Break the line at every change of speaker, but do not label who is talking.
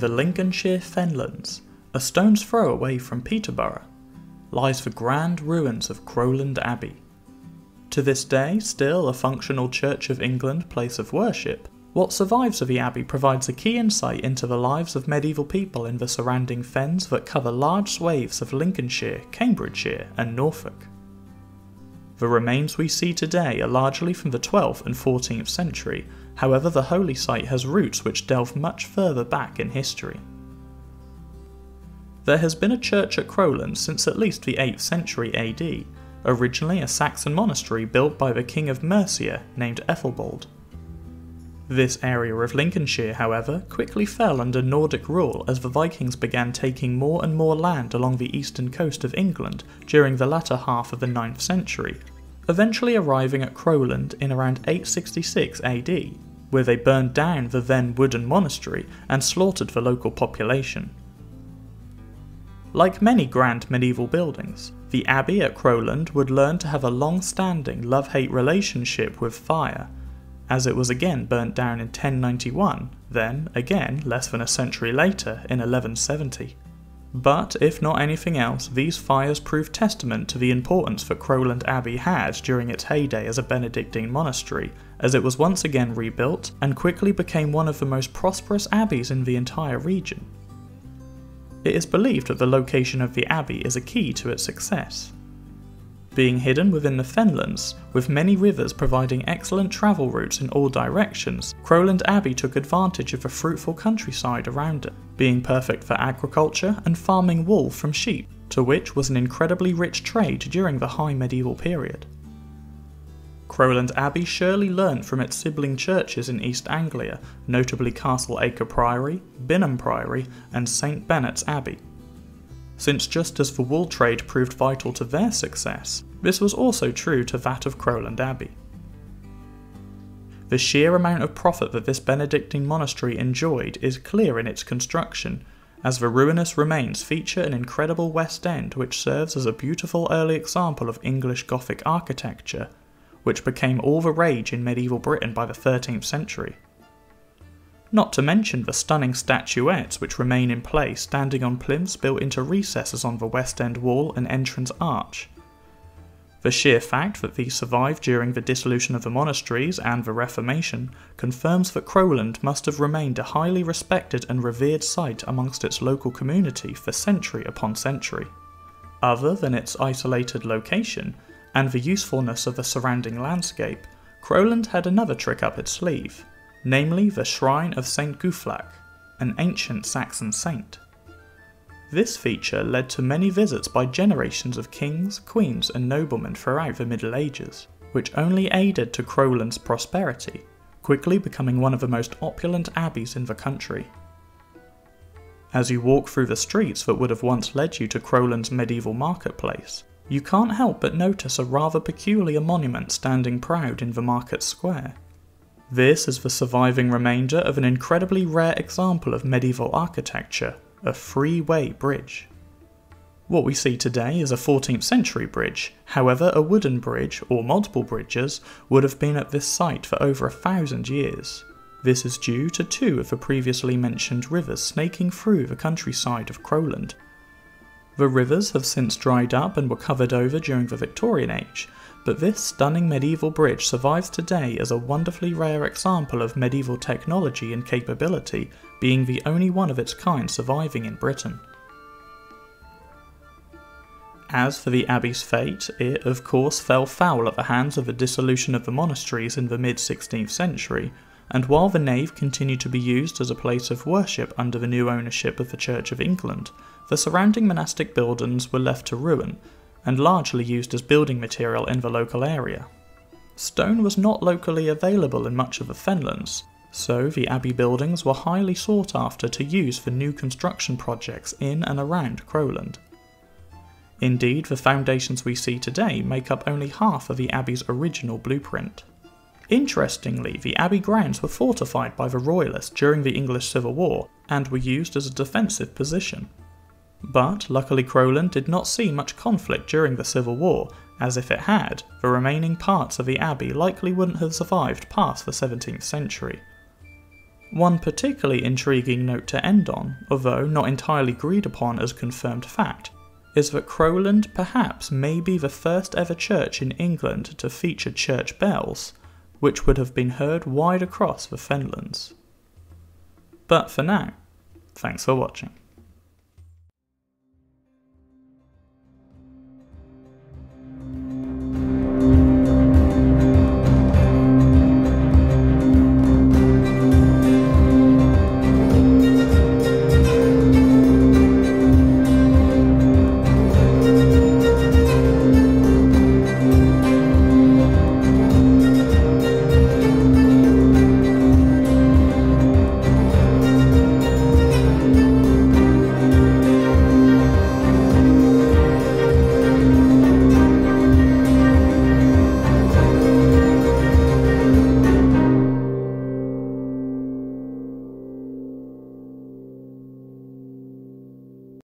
the Lincolnshire Fenlands, a stone's throw away from Peterborough, lies the grand ruins of Crowland Abbey. To this day, still a functional Church of England place of worship, what survives of the abbey provides a key insight into the lives of medieval people in the surrounding fens that cover large swathes of Lincolnshire, Cambridgeshire, and Norfolk. The remains we see today are largely from the 12th and 14th century, however, the holy site has roots which delve much further back in history. There has been a church at Crowland since at least the 8th century AD, originally a Saxon monastery built by the King of Mercia named Ethelbald. This area of Lincolnshire, however, quickly fell under Nordic rule as the Vikings began taking more and more land along the eastern coast of England during the latter half of the 9th century, eventually arriving at Crowland in around 866 AD, where they burned down the then wooden monastery and slaughtered the local population. Like many grand medieval buildings, the abbey at Crowland would learn to have a long standing love hate relationship with fire as it was again burnt down in 1091, then, again, less than a century later, in 1170. But, if not anything else, these fires prove testament to the importance that Crowland Abbey had during its heyday as a Benedictine monastery, as it was once again rebuilt and quickly became one of the most prosperous abbeys in the entire region. It is believed that the location of the abbey is a key to its success being hidden within the fenlands, with many rivers providing excellent travel routes in all directions, Crowland Abbey took advantage of the fruitful countryside around it, being perfect for agriculture and farming wool from sheep, to which was an incredibly rich trade during the high medieval period. Crowland Abbey surely learned from its sibling churches in East Anglia, notably Castle Acre Priory, Binham Priory, and St Benet's Abbey since just as the wool trade proved vital to their success, this was also true to that of Crowland Abbey. The sheer amount of profit that this Benedictine monastery enjoyed is clear in its construction, as the ruinous remains feature an incredible west end which serves as a beautiful early example of English Gothic architecture, which became all the rage in medieval Britain by the 13th century not to mention the stunning statuettes which remain in place standing on plinths built into recesses on the west end wall and entrance arch. The sheer fact that these survived during the dissolution of the monasteries and the Reformation confirms that Crowland must have remained a highly respected and revered site amongst its local community for century upon century. Other than its isolated location and the usefulness of the surrounding landscape, Crowland had another trick up its sleeve namely the Shrine of St. Guthlac, an ancient Saxon saint. This feature led to many visits by generations of kings, queens, and noblemen throughout the Middle Ages, which only aided to Crowland's prosperity, quickly becoming one of the most opulent abbeys in the country. As you walk through the streets that would have once led you to Crowland's medieval marketplace, you can't help but notice a rather peculiar monument standing proud in the market square. This is the surviving remainder of an incredibly rare example of medieval architecture, a three-way bridge. What we see today is a 14th century bridge, however, a wooden bridge, or multiple bridges, would have been at this site for over a thousand years. This is due to two of the previously mentioned rivers snaking through the countryside of Crowland. The rivers have since dried up and were covered over during the Victorian age, but this stunning medieval bridge survives today as a wonderfully rare example of medieval technology and capability, being the only one of its kind surviving in Britain. As for the abbey's fate, it of course fell foul at the hands of the dissolution of the monasteries in the mid 16th century, and while the nave continued to be used as a place of worship under the new ownership of the Church of England, the surrounding monastic buildings were left to ruin, and largely used as building material in the local area. Stone was not locally available in much of the Fenlands, so the abbey buildings were highly sought after to use for new construction projects in and around Crowland. Indeed, the foundations we see today make up only half of the abbey's original blueprint. Interestingly, the abbey grounds were fortified by the Royalists during the English Civil War and were used as a defensive position. But luckily Crowland did not see much conflict during the Civil War, as if it had, the remaining parts of the abbey likely wouldn't have survived past the 17th century. One particularly intriguing note to end on, although not entirely agreed upon as confirmed fact, is that Crowland perhaps may be the first ever church in England to feature church bells, which would have been heard wide across the Fenlands. But for now, thanks for watching.